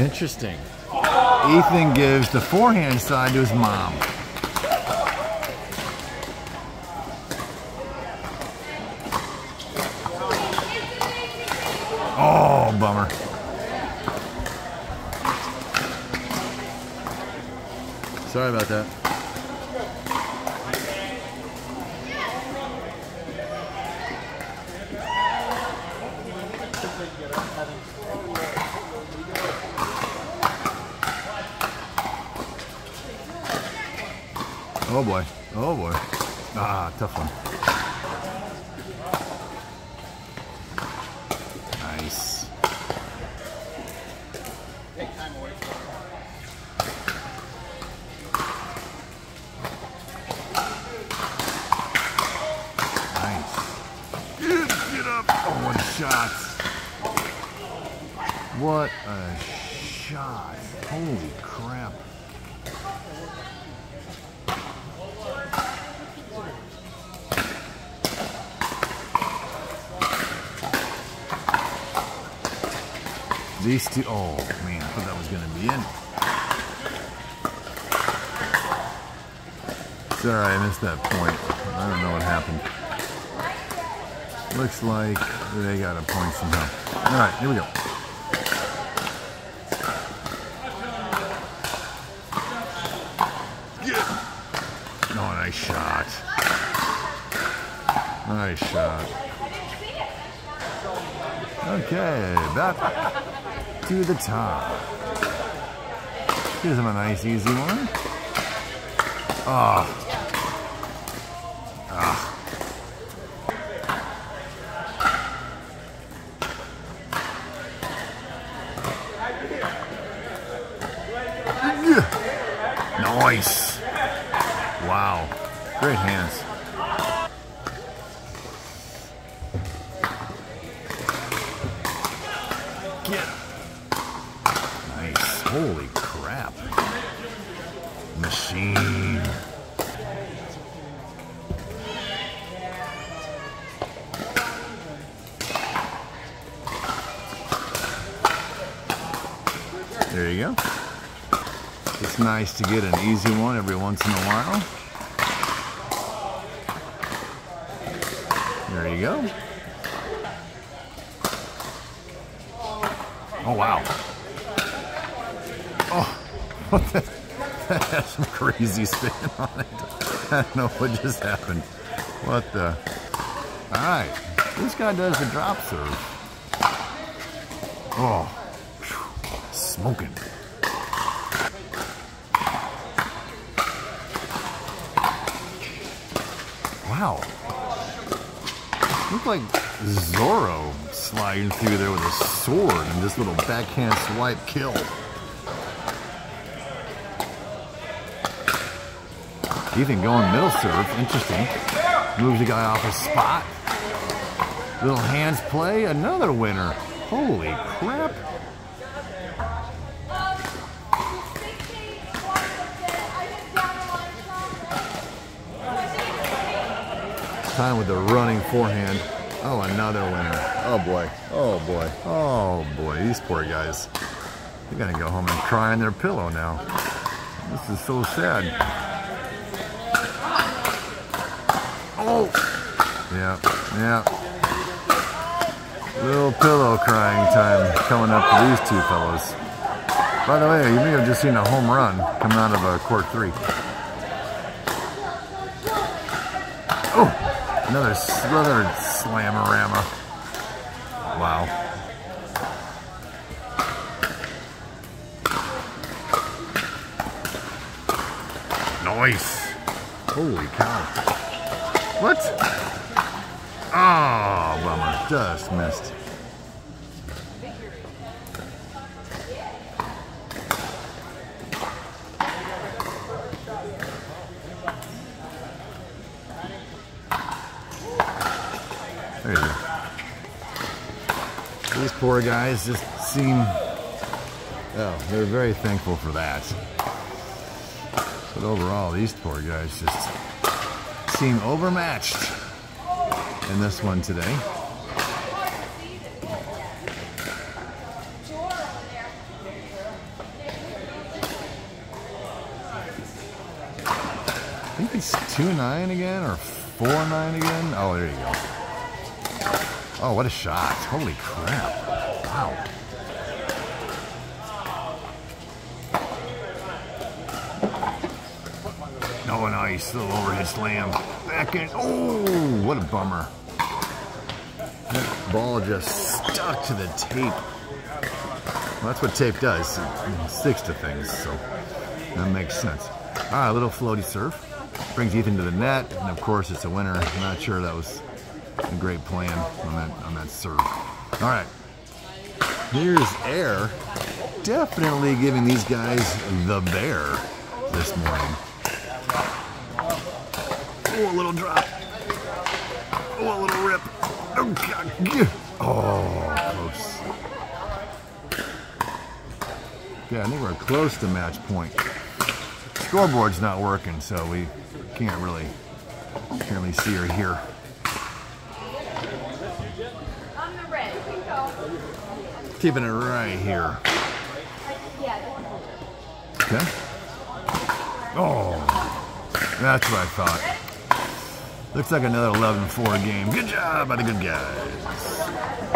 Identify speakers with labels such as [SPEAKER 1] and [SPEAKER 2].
[SPEAKER 1] Interesting. Ethan gives the forehand side to his mom. Oh, bummer. Sorry about that. Oh boy. Oh boy. Ah, tough one. Nice. Nice. Get, up. Oh, shot. What a shot. Holy crap. These two, oh man, I thought that was going to be in. Sorry, I missed that point. I don't know what happened. Looks like they got a point somehow. All right, here we go. Oh, nice shot. Nice shot. Okay, back to the top. Gives him a nice easy one. Ah. Ah. Yeah. Nice. Wow. Great hands. Get. Holy crap. Machine. There you go. It's nice to get an easy one every once in a while. There you go. Oh, wow. Oh, what the? That has some crazy spin on it. I don't know what just happened. What the? All right. This guy does the drop serve. Oh, phew, smoking. Wow. Look like Zorro sliding through there with a sword and this little backhand swipe kill. Ethan going middle serve, interesting. Moves the guy off his spot. Little hands play, another winner. Holy crap. Time with the running forehand. Oh, another winner. Oh boy. Oh boy. Oh boy. These poor guys. They're gonna go home and cry on their pillow now. This is so sad. Oh! Yeah, yeah. Little pillow crying time coming up for these two fellows. By the way, you may have just seen a home run coming out of a court three. Oh! Another, another slamorama. Wow. Nice. Holy cow. What? Ah, oh, bummer. Just missed. There you go. These poor guys just seem, oh, they're very thankful for that. But overall, these poor guys just seem overmatched in this one today. I think it's 2-9 again or 4-9 again. Oh, there you go. Oh, what a shot. Holy crap. Wow. Nice. Little overhead slam. Back in. Oh, what a bummer. That ball just stuck to the tape. Well, that's what tape does. It sticks to things, so that makes sense. All right, a little floaty serve. Brings Ethan to the net, and of course it's a winner. I'm not sure that was a great plan on that, on that serve. All right, here's Air. Definitely giving these guys the bear this morning. Oh, a little drop. Oh, a little rip. Oh, God. Oh, close. Yeah, I think we're close to match point. Scoreboard's not working, so we can't really, can't really see or hear. Keeping it right here. Okay. Oh, that's what I thought. Looks like another 11-4 game. Good job by the good guys.